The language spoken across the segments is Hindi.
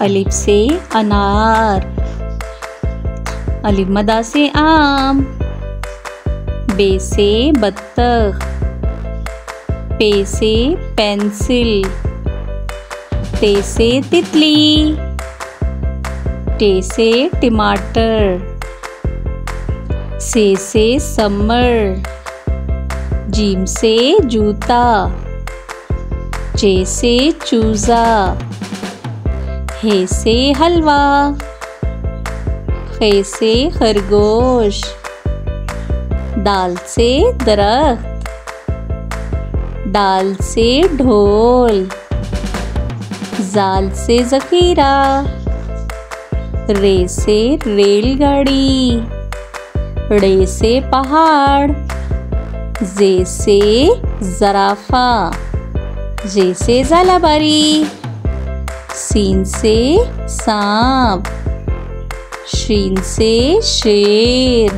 अलिफ से अनार अलिफ मदा से आम, बे से बत्तख, पे से पेंसिल, ते से तितली, टे से टमाटर, से से समर, जीम से जूता चे से चूजा। हे से हलवा खे से खरगोश, दाल से दरख्त, दाल से ढोल, जाल से जखीरा, रे से रेलगाड़ी रे से पहाड़, जे से जराफा, जे से जालाबारी। सीन से सांप, शीन से शेर,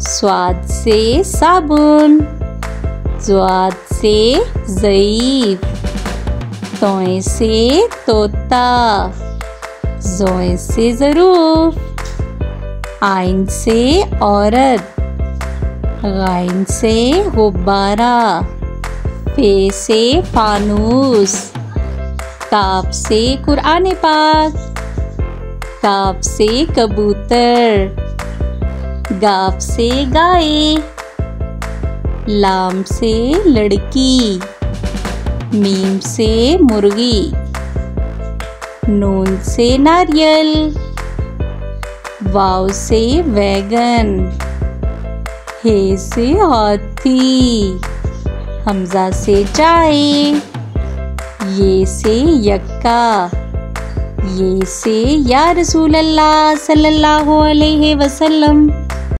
स्वाद से साबुन, स्वाद से जईफ तोए से तोता, जोए से ज़रूर आइन से औरत, गाइन से गुब्बारा, फे से फानूस। काप से कुरान पाक काप से कबूतर गाप से गाय लाम से लड़की, मीम से मुर्गी, नून से नारियल, वाव से वैगन, हे से हाथी, हमजा से चाय। ये से यक्का ये से या रसूल अल्लाह सल्लल्लाहु अलैहि वसल्लम